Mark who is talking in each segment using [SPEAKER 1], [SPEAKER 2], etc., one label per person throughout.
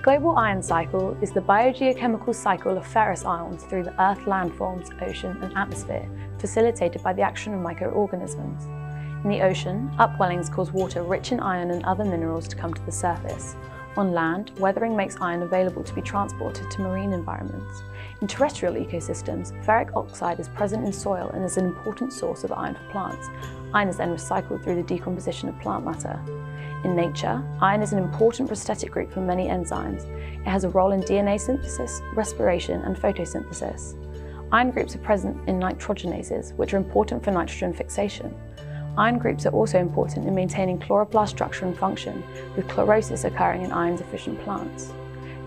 [SPEAKER 1] global iron cycle is the biogeochemical cycle of ferrous ions through the Earth landforms, ocean and atmosphere, facilitated by the action of microorganisms. In the ocean, upwellings cause water rich in iron and other minerals to come to the surface. On land, weathering makes iron available to be transported to marine environments. In terrestrial ecosystems, ferric oxide is present in soil and is an important source of iron for plants. Iron is then recycled through the decomposition of plant matter. In nature, iron is an important prosthetic group for many enzymes. It has a role in DNA synthesis, respiration and photosynthesis. Iron groups are present in nitrogenases, which are important for nitrogen fixation. Iron groups are also important in maintaining chloroplast structure and function, with chlorosis occurring in iron-deficient plants.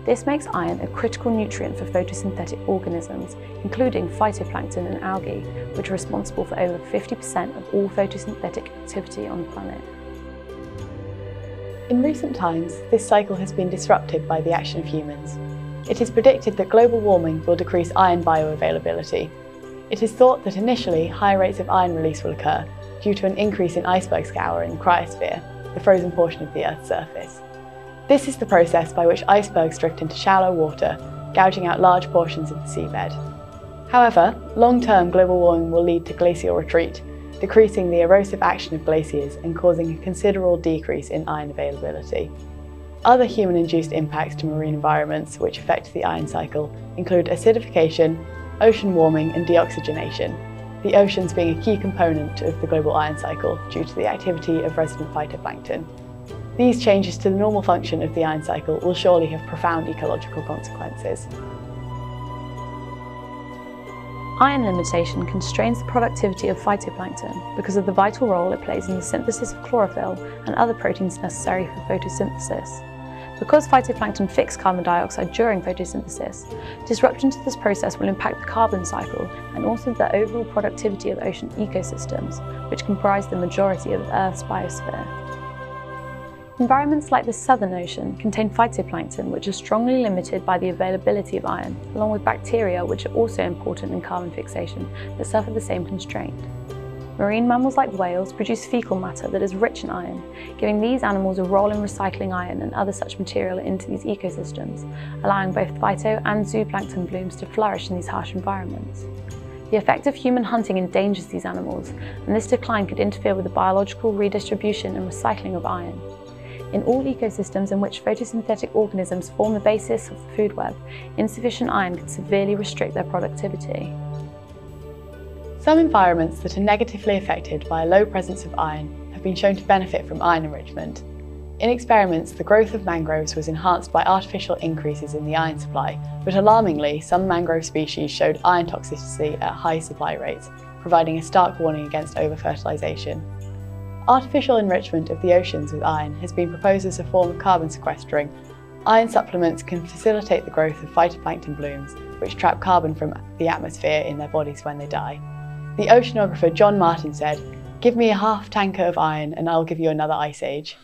[SPEAKER 1] This makes iron a critical nutrient for photosynthetic organisms, including phytoplankton and algae, which are responsible for over 50% of all photosynthetic activity on the planet.
[SPEAKER 2] In recent times, this cycle has been disrupted by the action of humans. It is predicted that global warming will decrease iron bioavailability. It is thought that initially high rates of iron release will occur, due to an increase in iceberg scour in the cryosphere, the frozen portion of the Earth's surface. This is the process by which icebergs drift into shallow water, gouging out large portions of the seabed. However, long-term global warming will lead to glacial retreat, decreasing the erosive action of glaciers and causing a considerable decrease in iron availability. Other human-induced impacts to marine environments which affect the iron cycle include acidification, ocean warming and deoxygenation, the oceans being a key component of the global iron cycle due to the activity of resident phytoplankton. These changes to the normal function of the iron cycle will surely have profound ecological consequences.
[SPEAKER 1] Iron limitation constrains the productivity of phytoplankton because of the vital role it plays in the synthesis of chlorophyll and other proteins necessary for photosynthesis. Because phytoplankton fix carbon dioxide during photosynthesis, disruption to this process will impact the carbon cycle and also the overall productivity of ocean ecosystems, which comprise the majority of Earth's biosphere. Environments like the Southern Ocean contain phytoplankton which are strongly limited by the availability of iron, along with bacteria which are also important in carbon fixation that suffer the same constraint. Marine mammals like whales produce fecal matter that is rich in iron, giving these animals a role in recycling iron and other such material into these ecosystems, allowing both phyto and zooplankton blooms to flourish in these harsh environments. The effect of human hunting endangers these animals, and this decline could interfere with the biological redistribution and recycling of iron. In all ecosystems in which photosynthetic organisms form the basis of the food web, insufficient iron can severely restrict their productivity.
[SPEAKER 2] Some environments that are negatively affected by a low presence of iron have been shown to benefit from iron enrichment. In experiments, the growth of mangroves was enhanced by artificial increases in the iron supply, but alarmingly, some mangrove species showed iron toxicity at high supply rates, providing a stark warning against over-fertilisation. Artificial enrichment of the oceans with iron has been proposed as a form of carbon sequestering. Iron supplements can facilitate the growth of phytoplankton blooms, which trap carbon from the atmosphere in their bodies when they die. The oceanographer John Martin said, give me a half tanker of iron and I'll give you another ice age.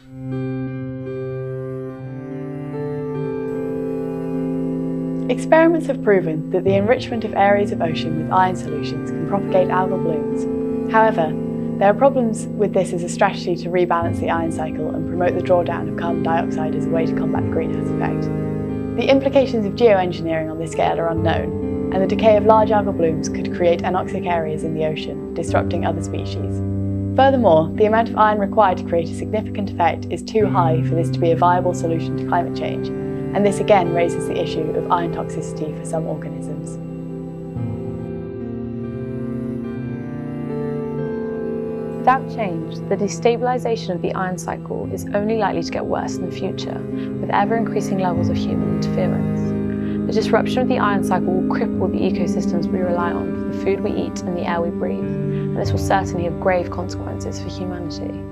[SPEAKER 2] Experiments have proven that the enrichment of areas of ocean with iron solutions can propagate algal blooms. However, there are problems with this as a strategy to rebalance the iron cycle and promote the drawdown of carbon dioxide as a way to combat the greenhouse effect. The implications of geoengineering on this scale are unknown, and the decay of large algal blooms could create anoxic areas in the ocean, disrupting other species. Furthermore, the amount of iron required to create a significant effect is too high for this to be a viable solution to climate change, and this again raises the issue of iron toxicity for some organisms.
[SPEAKER 1] Without change, the destabilisation of the iron cycle is only likely to get worse in the future, with ever increasing levels of human interference. The disruption of the iron cycle will cripple the ecosystems we rely on for the food we eat and the air we breathe, and this will certainly have grave consequences for humanity.